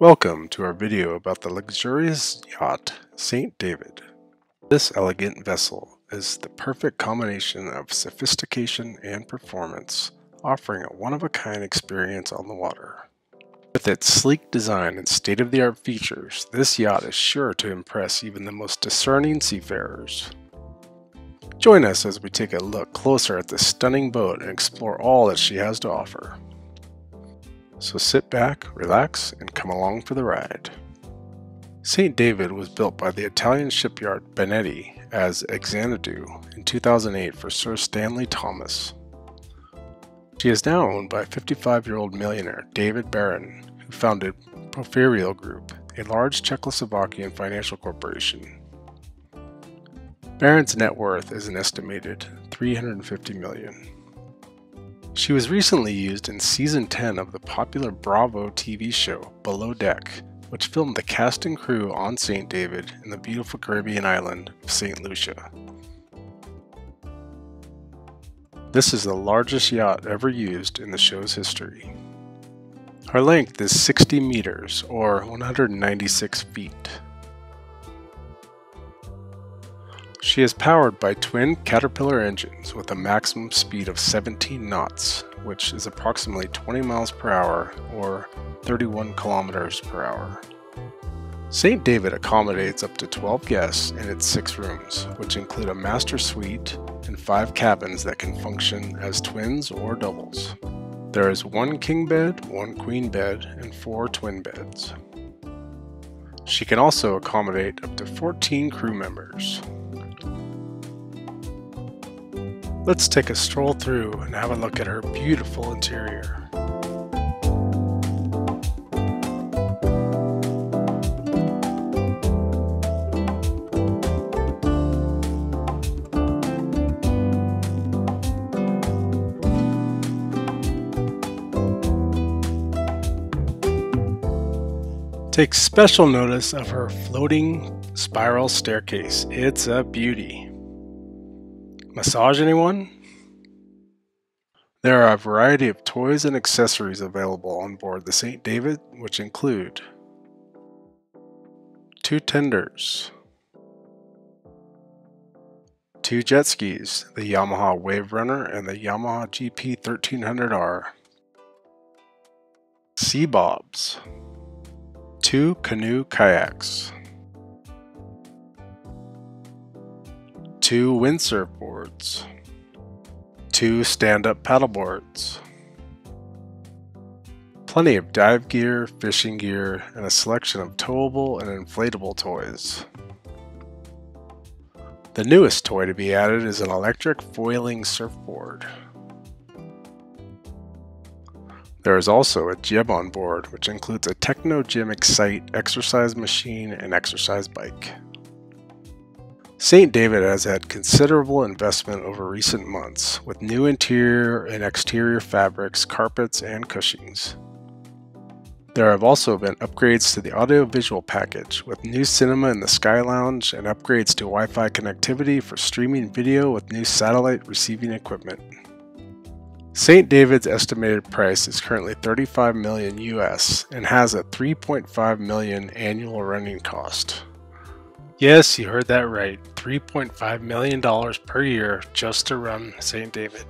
Welcome to our video about the luxurious yacht St. David. This elegant vessel is the perfect combination of sophistication and performance, offering a one-of-a-kind experience on the water. With its sleek design and state-of-the-art features, this yacht is sure to impress even the most discerning seafarers. Join us as we take a look closer at this stunning boat and explore all that she has to offer. So sit back, relax, and come along for the ride. St. David was built by the Italian shipyard Benetti as Xanadu in 2008 for Sir Stanley Thomas. She is now owned by 55-year-old millionaire David Baron, who founded Porphyrio Group, a large Czechoslovakian financial corporation. Baron's net worth is an estimated 350 million. She was recently used in season 10 of the popular Bravo TV show Below Deck, which filmed the cast and crew on St. David in the beautiful Caribbean island of St. Lucia. This is the largest yacht ever used in the show's history. Her length is 60 meters, or 196 feet. She is powered by twin Caterpillar engines with a maximum speed of 17 knots, which is approximately 20 miles per hour or 31 kilometers per hour. St. David accommodates up to 12 guests in its six rooms, which include a master suite and five cabins that can function as twins or doubles. There is one king bed, one queen bed, and four twin beds. She can also accommodate up to 14 crew members. Let's take a stroll through and have a look at her beautiful interior. Take special notice of her floating spiral staircase. It's a beauty. Massage anyone? There are a variety of toys and accessories available on board the St. David, which include two tenders, two jet skis, the Yamaha Wave Runner and the Yamaha GP 1300R, sea bobs, two canoe kayaks, two windsurf boards, two stand-up paddleboards, plenty of dive gear, fishing gear, and a selection of towable and inflatable toys. The newest toy to be added is an electric foiling surfboard. There is also a gym on board, which includes a Techno Gym Excite exercise machine and exercise bike. St. David has had considerable investment over recent months with new interior and exterior fabrics, carpets, and cushions. There have also been upgrades to the audiovisual package with new cinema in the Sky Lounge and upgrades to Wi-Fi connectivity for streaming video with new satellite receiving equipment. St. David's estimated price is currently 35 million US and has a 3.5 million annual running cost. Yes, you heard that right. $3.5 million per year just to run St. David.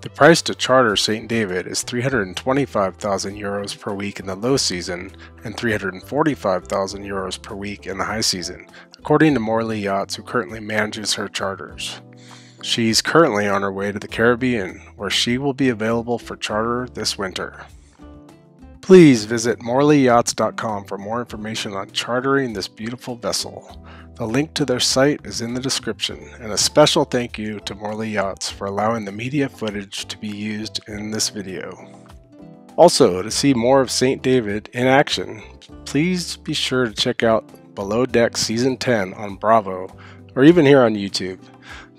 The price to charter St. David is 325,000 euros per week in the low season and 345,000 euros per week in the high season, according to Morley Yachts, who currently manages her charters. She's currently on her way to the Caribbean, where she will be available for charter this winter. Please visit morleyyachts.com for more information on chartering this beautiful vessel. The link to their site is in the description, and a special thank you to Morley Yachts for allowing the media footage to be used in this video. Also, to see more of St. David in action, please be sure to check out Below Deck Season 10 on Bravo, or even here on YouTube.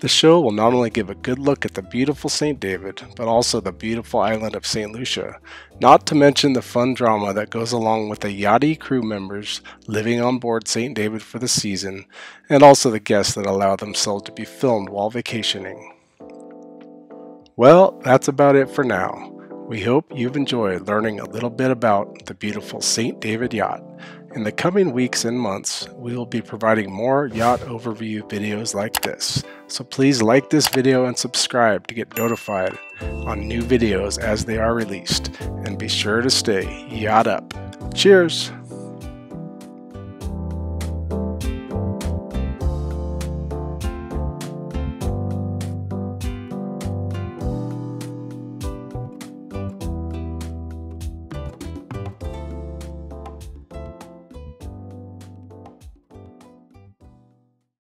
The show will not only give a good look at the beautiful St. David, but also the beautiful island of St. Lucia, not to mention the fun drama that goes along with the yachty crew members living on board St. David for the season, and also the guests that allow themselves to be filmed while vacationing. Well, that's about it for now. We hope you've enjoyed learning a little bit about the beautiful St. David yacht. In the coming weeks and months, we will be providing more yacht overview videos like this. So please like this video and subscribe to get notified on new videos as they are released. And be sure to stay yacht up. Cheers!